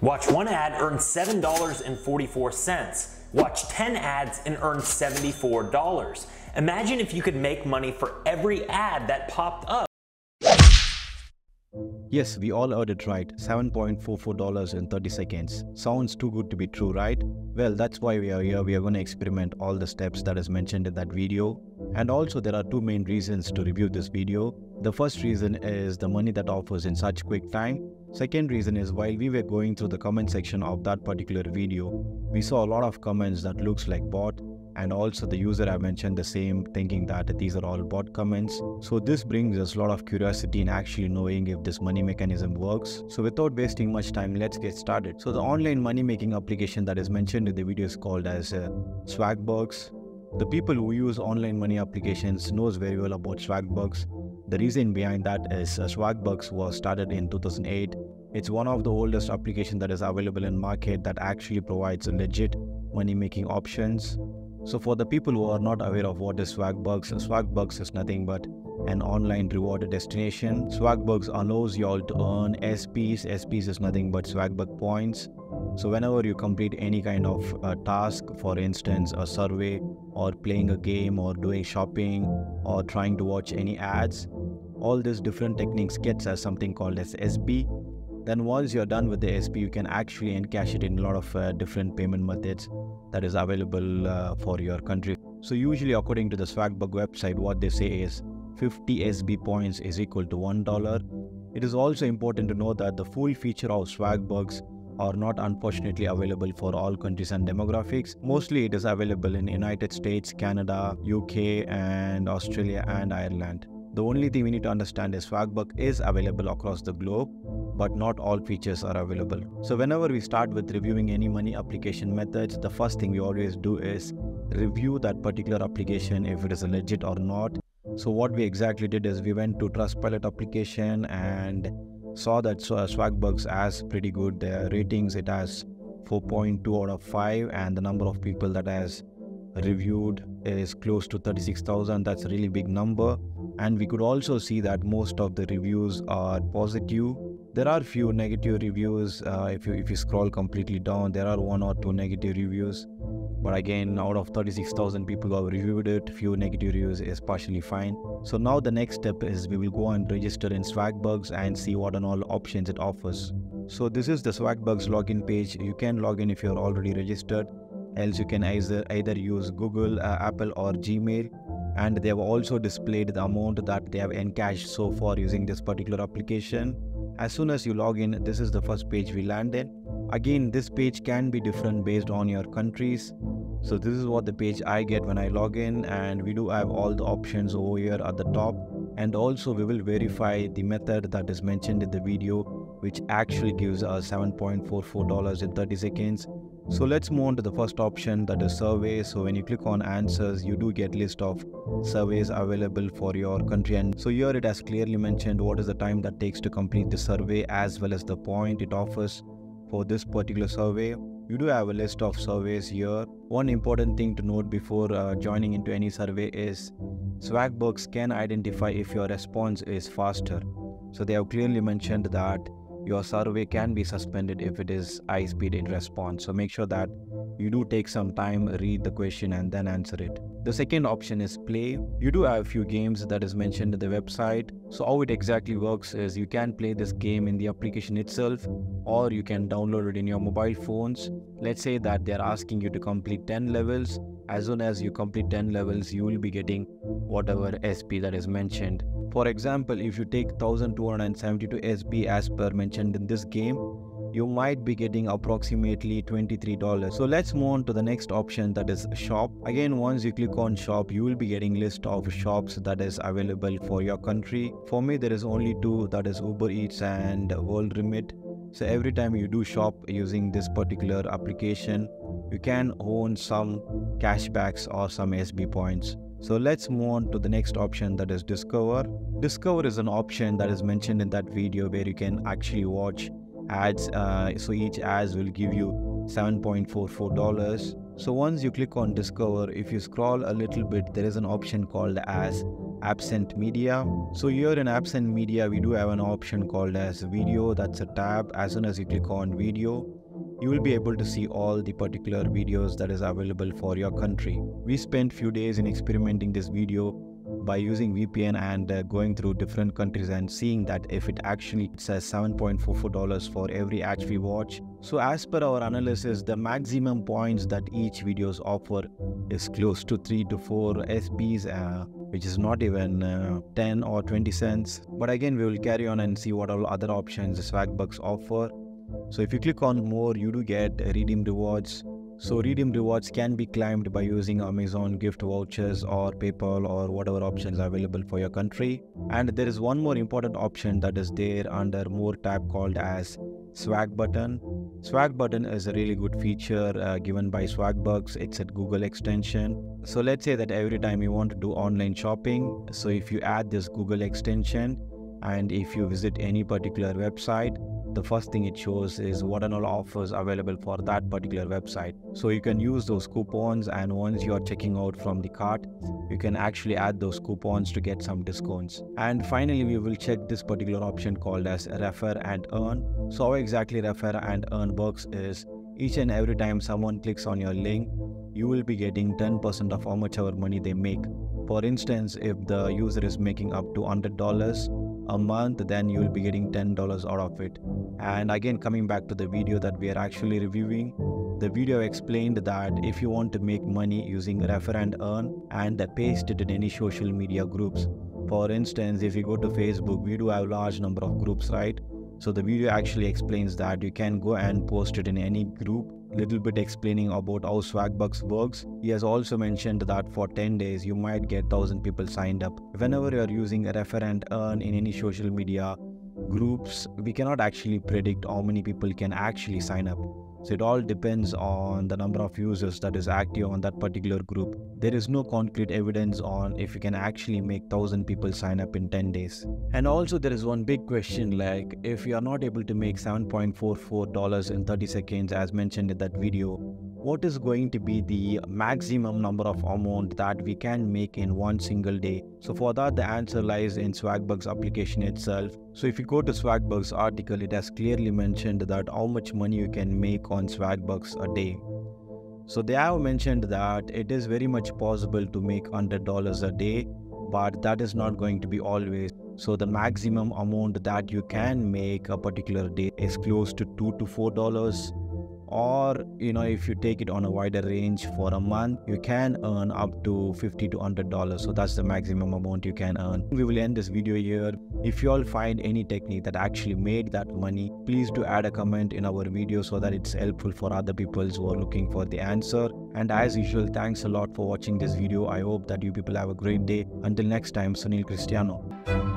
Watch one ad, earn $7.44. Watch 10 ads and earn $74. Imagine if you could make money for every ad that popped up. Yes, we all heard it right. $7.44 in 30 seconds. Sounds too good to be true, right? Well, that's why we are here. We are going to experiment all the steps that is mentioned in that video. And also there are two main reasons to review this video. The first reason is the money that offers in such quick time. Second reason is while we were going through the comment section of that particular video, we saw a lot of comments that looks like bot and also the user I mentioned the same thinking that these are all bot comments. So this brings us a lot of curiosity in actually knowing if this money mechanism works. So without wasting much time, let's get started. So the online money making application that is mentioned in the video is called as uh, Swagbucks. The people who use online money applications knows very well about Swagbucks. The reason behind that is uh, Swagbucks was started in 2008. It's one of the oldest applications that is available in market that actually provides legit money making options so for the people who are not aware of what is Swagbucks, Swagbucks is nothing but an online reward destination. Swagbucks allows you all to earn SPs. SPs is nothing but Swagbuck points. So whenever you complete any kind of uh, task, for instance, a survey or playing a game or doing shopping or trying to watch any ads, all these different techniques gets as something called as SP then once you're done with the SP, you can actually encash it in a lot of uh, different payment methods that is available uh, for your country. So usually according to the Swagbuck website, what they say is 50 SB points is equal to $1. It is also important to know that the full feature of Swagbucks are not unfortunately available for all countries and demographics. Mostly it is available in United States, Canada, UK and Australia and Ireland. The only thing we need to understand is Swagbuck is available across the globe, but not all features are available. So whenever we start with reviewing any money application methods, the first thing we always do is review that particular application if it is legit or not. So what we exactly did is we went to Trustpilot application and saw that Swagbucks has pretty good ratings. It has 4.2 out of 5 and the number of people that has reviewed is close to 36,000. That's a really big number and we could also see that most of the reviews are positive there are few negative reviews uh, if you if you scroll completely down there are one or two negative reviews but again out of 36000 people who have reviewed it few negative reviews is partially fine. So now the next step is we will go and register in swagbucks and see what and all options it offers. So this is the swagbucks login page. You can log in if you're already registered. Else you can either either use google uh, apple or gmail. And they have also displayed the amount that they have encashed so far using this particular application. As soon as you log in, this is the first page we land in. Again, this page can be different based on your countries. So this is what the page I get when I log in and we do have all the options over here at the top and also we will verify the method that is mentioned in the video which actually gives us $7.44 in 30 seconds so let's move on to the first option that is survey. So when you click on answers, you do get list of surveys available for your country. And so here it has clearly mentioned what is the time that takes to complete the survey as well as the point it offers for this particular survey. You do have a list of surveys here. One important thing to note before uh, joining into any survey is Swagbucks can identify if your response is faster. So they have clearly mentioned that your survey can be suspended if it is high speed in response. So make sure that you do take some time, read the question and then answer it. The second option is play. You do have a few games that is mentioned in the website. So how it exactly works is you can play this game in the application itself or you can download it in your mobile phones. Let's say that they're asking you to complete 10 levels. As soon as you complete 10 levels, you will be getting whatever SP that is mentioned. For example, if you take 1272 SP as per mentioned in this game, you might be getting approximately $23. So let's move on to the next option that is shop. Again, once you click on shop, you will be getting list of shops that is available for your country. For me, there is only two that is Uber Eats and World Remit. So every time you do shop using this particular application, you can own some cashbacks or some SB points. So let's move on to the next option that is Discover. Discover is an option that is mentioned in that video where you can actually watch ads. Uh, so each ads will give you $7.44. So once you click on Discover, if you scroll a little bit, there is an option called as Adscend Media. So here in Adscend Media, we do have an option called as Video. That's a tab. As soon as you click on Video, you will be able to see all the particular videos that is available for your country. We spent few days in experimenting this video by using VPN and uh, going through different countries and seeing that if it actually says $7.44 for every ad we watch. So as per our analysis, the maximum points that each videos offer is close to 3 to 4 SBs, uh, which is not even uh, 10 or 20 cents. But again, we will carry on and see what all other options Swagbucks offer. So if you click on more, you do get redeem rewards. So redeem rewards can be claimed by using Amazon gift vouchers or PayPal or whatever options are available for your country. And there is one more important option that is there under more tab called as swag button. Swag button is a really good feature uh, given by Swagbucks. It's a Google extension. So let's say that every time you want to do online shopping, so if you add this Google extension and if you visit any particular website, the first thing it shows is what are all offers available for that particular website. So you can use those coupons and once you're checking out from the cart, you can actually add those coupons to get some discounts. And finally, we will check this particular option called as refer and earn. So how exactly refer and earn works is each and every time someone clicks on your link, you will be getting 10% of how much ever money they make. For instance, if the user is making up to $100, a month then you will be getting $10 out of it. And again coming back to the video that we are actually reviewing the video explained that if you want to make money using refer and earn and paste it in any social media groups. For instance if you go to facebook we do have large number of groups right? So the video actually explains that you can go and post it in any group little bit explaining about how Swagbucks works. He has also mentioned that for 10 days you might get 1000 people signed up. Whenever you are using a refer and earn in any social media groups, we cannot actually predict how many people can actually sign up. So it all depends on the number of users that is active on that particular group. There is no concrete evidence on if you can actually make 1000 people sign up in 10 days. And also there is one big question like if you are not able to make $7.44 in 30 seconds as mentioned in that video, what is going to be the maximum number of amount that we can make in one single day. So for that, the answer lies in Swagbucks application itself. So if you go to Swagbucks article, it has clearly mentioned that how much money you can make on Swagbucks a day. So they have mentioned that it is very much possible to make $100 a day, but that is not going to be always. So the maximum amount that you can make a particular day is close to 2 to $4 or you know if you take it on a wider range for a month you can earn up to 50 to 100 dollars. So that's the maximum amount you can earn. We will end this video here. If you all find any technique that actually made that money please do add a comment in our video so that it's helpful for other people who are looking for the answer. And as usual thanks a lot for watching this video. I hope that you people have a great day. Until next time sunil cristiano